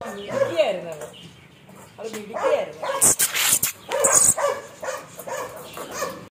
മിടുക്കിയായിരുന്നു അത്. മിടുക്കിയായിരുന്നു.